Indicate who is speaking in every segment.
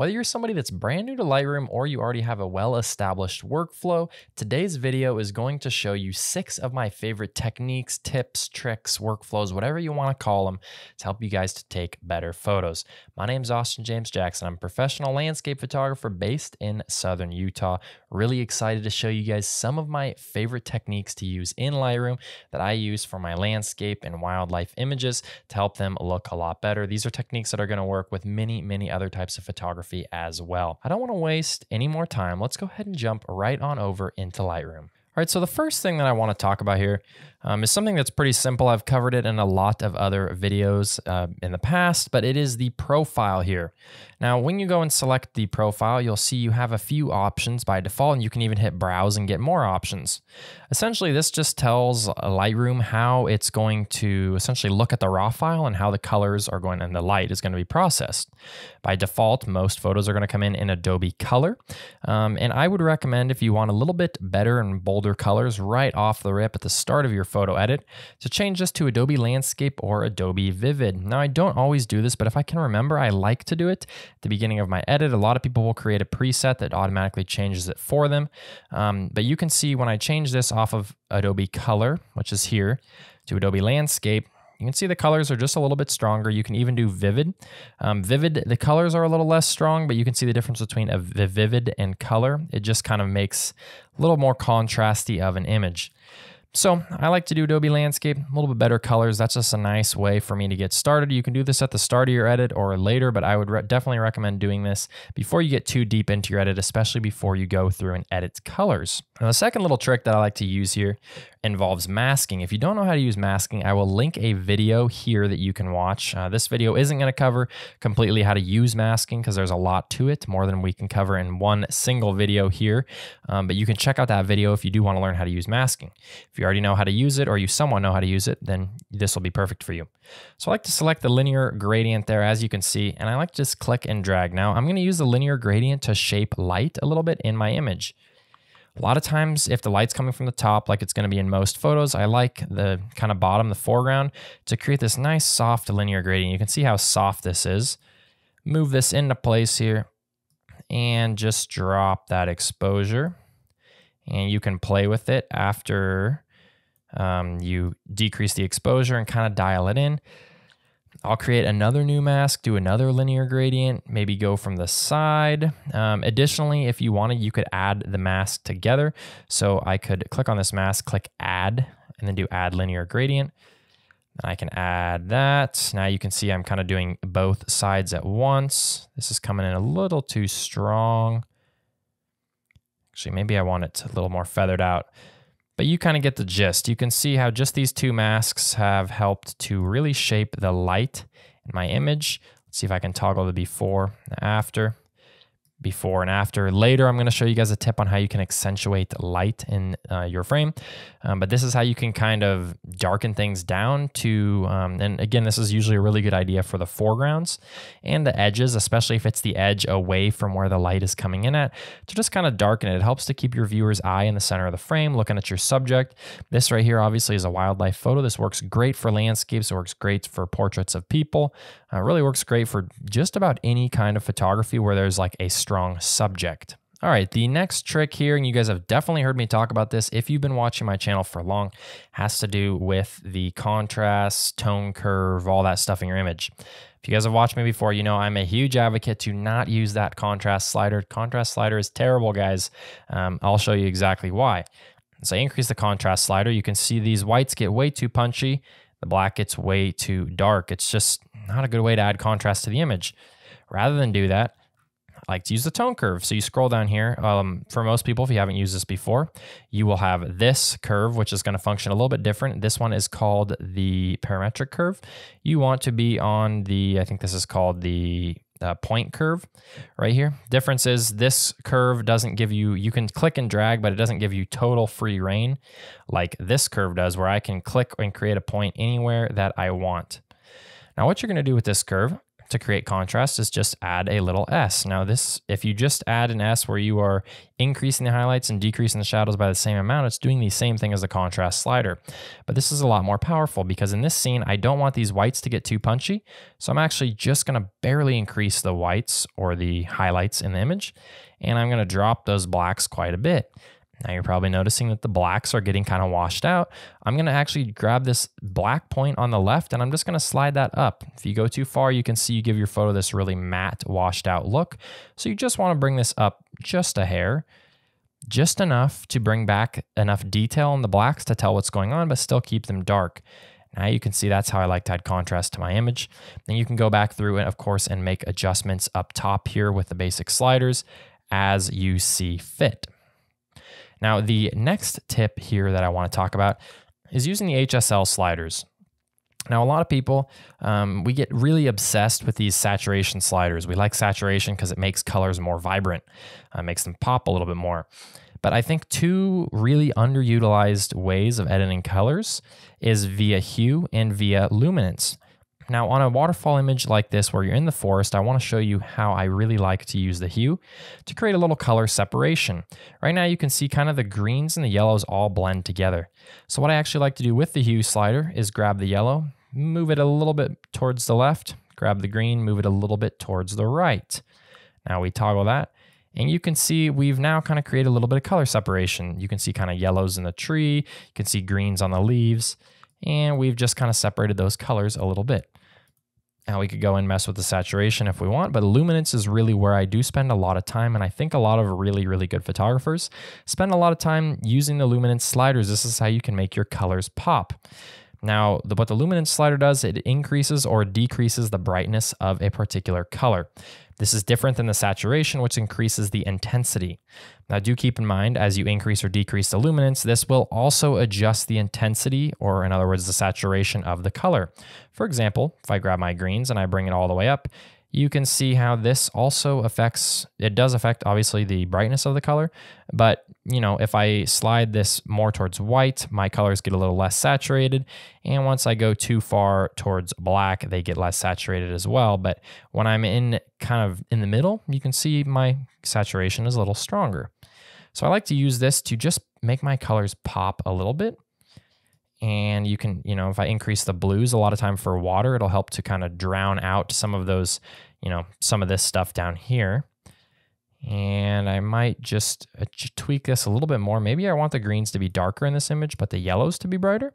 Speaker 1: Whether you're somebody that's brand new to Lightroom or you already have a well established workflow, today's video is going to show you six of my favorite techniques, tips, tricks, workflows, whatever you want to call them, to help you guys to take better photos. My name is Austin James Jackson. I'm a professional landscape photographer based in Southern Utah. Really excited to show you guys some of my favorite techniques to use in Lightroom that I use for my landscape and wildlife images to help them look a lot better. These are techniques that are going to work with many, many other types of photography photography as well. I don't want to waste any more time. Let's go ahead and jump right on over into Lightroom. All right, so the first thing that I want to talk about here um, is something that's pretty simple. I've covered it in a lot of other videos uh, in the past, but it is the profile here. Now, when you go and select the profile, you'll see you have a few options by default, and you can even hit browse and get more options. Essentially, this just tells Lightroom how it's going to essentially look at the raw file and how the colors are going and the light is going to be processed. By default, most photos are going to come in in Adobe Color, um, and I would recommend if you want a little bit better and bolder colors right off the rip at the start of your photo edit to change this to Adobe Landscape or Adobe Vivid. Now, I don't always do this, but if I can remember, I like to do it at the beginning of my edit. A lot of people will create a preset that automatically changes it for them. Um, but you can see when I change this off of Adobe Color, which is here, to Adobe Landscape, you can see the colors are just a little bit stronger. You can even do vivid. Um, vivid, the colors are a little less strong, but you can see the difference between a vivid and color. It just kind of makes a little more contrasty of an image. So I like to do Adobe Landscape, a little bit better colors. That's just a nice way for me to get started. You can do this at the start of your edit or later, but I would re definitely recommend doing this before you get too deep into your edit, especially before you go through and edit colors. Now, the second little trick that I like to use here involves masking. If you don't know how to use masking, I will link a video here that you can watch. Uh, this video isn't going to cover completely how to use masking because there's a lot to it, more than we can cover in one single video here. Um, but you can check out that video if you do want to learn how to use masking. If you already know how to use it or you somewhat know how to use it, then this will be perfect for you. So I like to select the linear gradient there, as you can see, and I like to just click and drag. Now I'm going to use the linear gradient to shape light a little bit in my image. A lot of times, if the light's coming from the top, like it's going to be in most photos, I like the kind of bottom, the foreground, to create this nice soft linear gradient. You can see how soft this is. Move this into place here and just drop that exposure. And you can play with it after um, you decrease the exposure and kind of dial it in. I'll create another new mask, do another linear gradient, maybe go from the side. Um, additionally, if you wanted, you could add the mask together. So I could click on this mask, click add, and then do add linear gradient. And I can add that. Now you can see I'm kind of doing both sides at once. This is coming in a little too strong. Actually, maybe I want it a little more feathered out. But you kind of get the gist. You can see how just these two masks have helped to really shape the light in my image. Let's see if I can toggle the before and after before and after. Later, I'm going to show you guys a tip on how you can accentuate light in uh, your frame. Um, but this is how you can kind of darken things down to, um, and again, this is usually a really good idea for the foregrounds and the edges, especially if it's the edge away from where the light is coming in at, to just kind of darken it. It helps to keep your viewer's eye in the center of the frame, looking at your subject. This right here, obviously, is a wildlife photo. This works great for landscapes. It works great for portraits of people. Uh, really works great for just about any kind of photography where there's like a strong subject. All right, the next trick here, and you guys have definitely heard me talk about this if you've been watching my channel for long, has to do with the contrast, tone curve, all that stuff in your image. If you guys have watched me before, you know I'm a huge advocate to not use that contrast slider. Contrast slider is terrible, guys. Um, I'll show you exactly why. So I increase the contrast slider. You can see these whites get way too punchy. The black gets way too dark. It's just not a good way to add contrast to the image. Rather than do that, I like to use the tone curve. So you scroll down here. Um, for most people, if you haven't used this before, you will have this curve, which is going to function a little bit different. This one is called the parametric curve. You want to be on the, I think this is called the uh, point curve right here. Difference is this curve doesn't give you, you can click and drag, but it doesn't give you total free reign like this curve does, where I can click and create a point anywhere that I want. Now, what you're going to do with this curve to create contrast is just add a little S. Now this, if you just add an S where you are increasing the highlights and decreasing the shadows by the same amount, it's doing the same thing as the contrast slider. But this is a lot more powerful because in this scene, I don't want these whites to get too punchy. So I'm actually just gonna barely increase the whites or the highlights in the image. And I'm gonna drop those blacks quite a bit. Now you're probably noticing that the blacks are getting kind of washed out. I'm gonna actually grab this black point on the left and I'm just gonna slide that up. If you go too far, you can see you give your photo this really matte, washed out look. So you just wanna bring this up just a hair, just enough to bring back enough detail in the blacks to tell what's going on, but still keep them dark. Now you can see that's how I like to add contrast to my image. Then you can go back through it, of course, and make adjustments up top here with the basic sliders as you see fit. Now, the next tip here that I want to talk about is using the HSL sliders. Now, a lot of people, um, we get really obsessed with these saturation sliders. We like saturation because it makes colors more vibrant, uh, makes them pop a little bit more. But I think two really underutilized ways of editing colors is via hue and via luminance. Now on a waterfall image like this where you're in the forest, I wanna show you how I really like to use the hue to create a little color separation. Right now you can see kind of the greens and the yellows all blend together. So what I actually like to do with the hue slider is grab the yellow, move it a little bit towards the left, grab the green, move it a little bit towards the right. Now we toggle that and you can see we've now kind of created a little bit of color separation. You can see kind of yellows in the tree, you can see greens on the leaves, and we've just kind of separated those colors a little bit. Now we could go and mess with the saturation if we want, but luminance is really where I do spend a lot of time. And I think a lot of really, really good photographers spend a lot of time using the luminance sliders. This is how you can make your colors pop. Now, the, what the luminance slider does, it increases or decreases the brightness of a particular color. This is different than the saturation, which increases the intensity. Now, do keep in mind as you increase or decrease the luminance, this will also adjust the intensity, or in other words, the saturation of the color. For example, if I grab my greens and I bring it all the way up, you can see how this also affects, it does affect obviously the brightness of the color, but you know, if I slide this more towards white, my colors get a little less saturated. And once I go too far towards black, they get less saturated as well. But when I'm in kind of in the middle, you can see my saturation is a little stronger. So I like to use this to just make my colors pop a little bit and you can, you know, if I increase the blues a lot of time for water, it'll help to kind of drown out some of those, you know, some of this stuff down here. And I might just uh, tweak this a little bit more. Maybe I want the greens to be darker in this image, but the yellows to be brighter.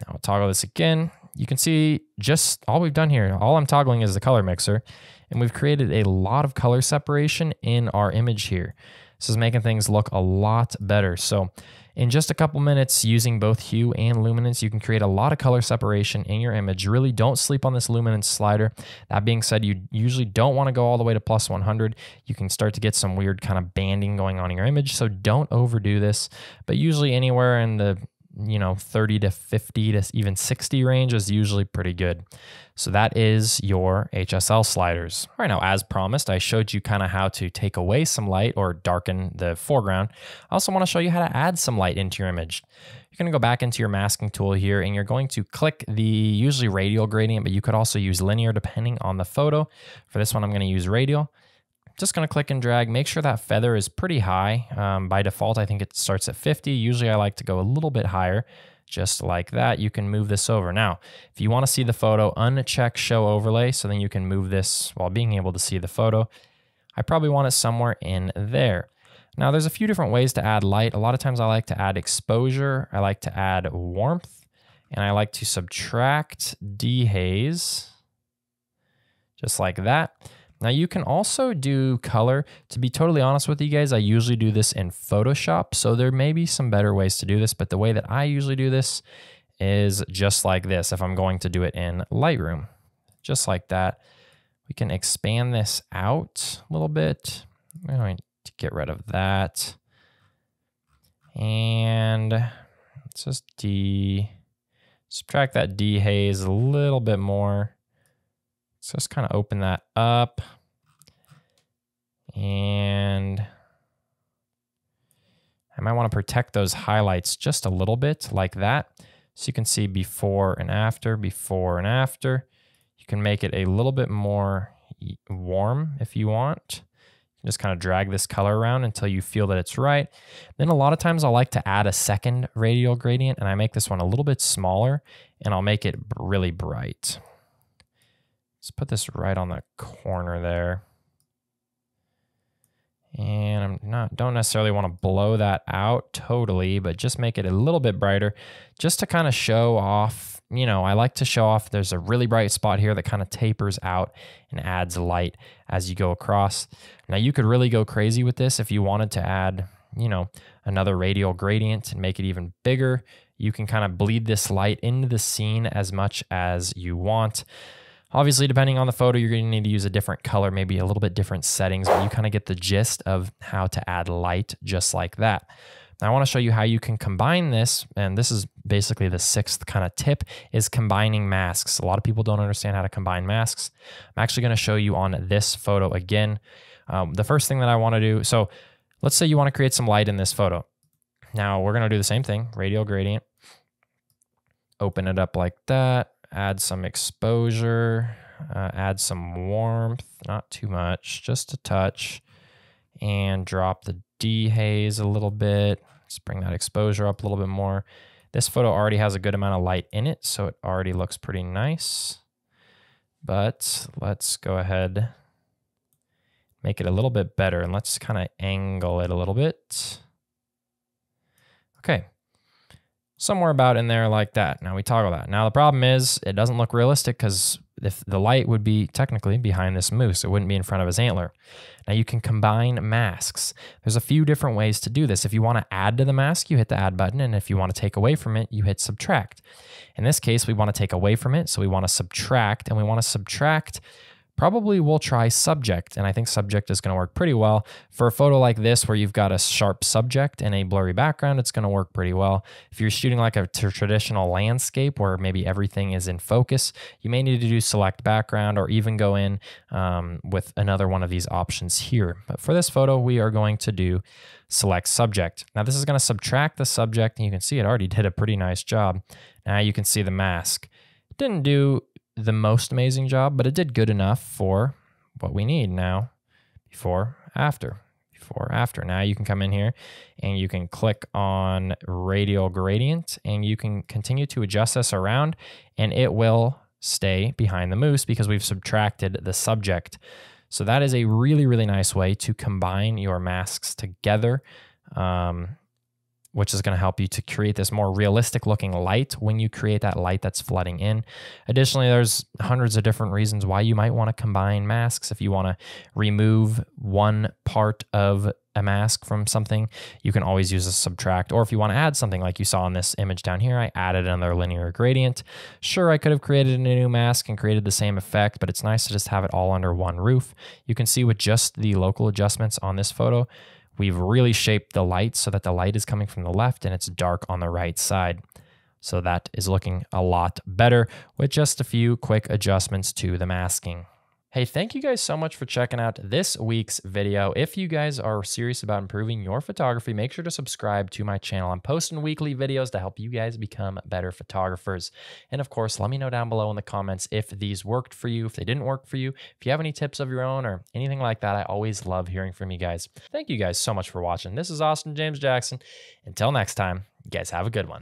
Speaker 1: Now I'll toggle this again. You can see just all we've done here, all I'm toggling is the color mixer, and we've created a lot of color separation in our image here. This is making things look a lot better. So in just a couple minutes, using both hue and luminance, you can create a lot of color separation in your image. Really don't sleep on this luminance slider. That being said, you usually don't want to go all the way to plus 100. You can start to get some weird kind of banding going on in your image, so don't overdo this. But usually anywhere in the you know 30 to 50 to even 60 range is usually pretty good. So that is your HSL sliders. All right now, as promised, I showed you kind of how to take away some light or darken the foreground. I also want to show you how to add some light into your image. You're going to go back into your masking tool here and you're going to click the usually radial gradient, but you could also use linear depending on the photo. For this one, I'm going to use radial just going to click and drag. Make sure that feather is pretty high. Um, by default, I think it starts at 50. Usually I like to go a little bit higher just like that. You can move this over. Now, if you want to see the photo, uncheck show overlay so then you can move this while being able to see the photo. I probably want it somewhere in there. Now, there's a few different ways to add light. A lot of times I like to add exposure. I like to add warmth and I like to subtract dehaze just like that. Now you can also do color. To be totally honest with you guys, I usually do this in Photoshop. So there may be some better ways to do this, but the way that I usually do this is just like this if I'm going to do it in Lightroom. Just like that. We can expand this out a little bit. I'm going to get rid of that. And let's just de subtract that D dehaze a little bit more. So let's kind of open that up. And I might want to protect those highlights just a little bit like that. So you can see before and after, before and after. You can make it a little bit more warm if you want. Just kind of drag this color around until you feel that it's right. Then a lot of times I'll like to add a second radial gradient and I make this one a little bit smaller and I'll make it really bright. Let's put this right on the corner there. And I'm not don't necessarily want to blow that out totally, but just make it a little bit brighter just to kind of show off, you know, I like to show off there's a really bright spot here that kind of tapers out and adds light as you go across. Now you could really go crazy with this if you wanted to add, you know, another radial gradient and make it even bigger. You can kind of bleed this light into the scene as much as you want. Obviously, depending on the photo, you're going to need to use a different color, maybe a little bit different settings, but you kind of get the gist of how to add light just like that. Now, I want to show you how you can combine this, and this is basically the sixth kind of tip, is combining masks. A lot of people don't understand how to combine masks. I'm actually going to show you on this photo again. Um, the first thing that I want to do, so let's say you want to create some light in this photo. Now, we're going to do the same thing, radial gradient. Open it up like that add some exposure, uh, add some warmth, not too much, just a touch, and drop the dehaze a little bit. Let's bring that exposure up a little bit more. This photo already has a good amount of light in it, so it already looks pretty nice. But let's go ahead, make it a little bit better, and let's kind of angle it a little bit. Okay, somewhere about in there like that. Now we toggle that. Now the problem is it doesn't look realistic because if the light would be technically behind this moose, it wouldn't be in front of his antler. Now you can combine masks. There's a few different ways to do this. If you want to add to the mask, you hit the add button. And if you want to take away from it, you hit subtract. In this case, we want to take away from it. So we want to subtract and we want to subtract probably we'll try subject. And I think subject is going to work pretty well. For a photo like this, where you've got a sharp subject and a blurry background, it's going to work pretty well. If you're shooting like a traditional landscape where maybe everything is in focus, you may need to do select background or even go in um, with another one of these options here. But for this photo, we are going to do select subject. Now this is going to subtract the subject and you can see it already did a pretty nice job. Now you can see the mask. Didn't do the most amazing job, but it did good enough for what we need now, before, after, before, after. Now you can come in here and you can click on radial gradient and you can continue to adjust this around and it will stay behind the moose because we've subtracted the subject. So that is a really, really nice way to combine your masks together. Um, which is going to help you to create this more realistic looking light when you create that light that's flooding in. Additionally, there's hundreds of different reasons why you might want to combine masks. If you want to remove one part of a mask from something, you can always use a subtract. Or if you want to add something like you saw in this image down here, I added another linear gradient. Sure, I could have created a new mask and created the same effect, but it's nice to just have it all under one roof. You can see with just the local adjustments on this photo, We've really shaped the light so that the light is coming from the left and it's dark on the right side. So that is looking a lot better with just a few quick adjustments to the masking. Hey, thank you guys so much for checking out this week's video. If you guys are serious about improving your photography, make sure to subscribe to my channel. I'm posting weekly videos to help you guys become better photographers. And of course, let me know down below in the comments if these worked for you, if they didn't work for you, if you have any tips of your own or anything like that. I always love hearing from you guys. Thank you guys so much for watching. This is Austin James Jackson. Until next time, you guys have a good one.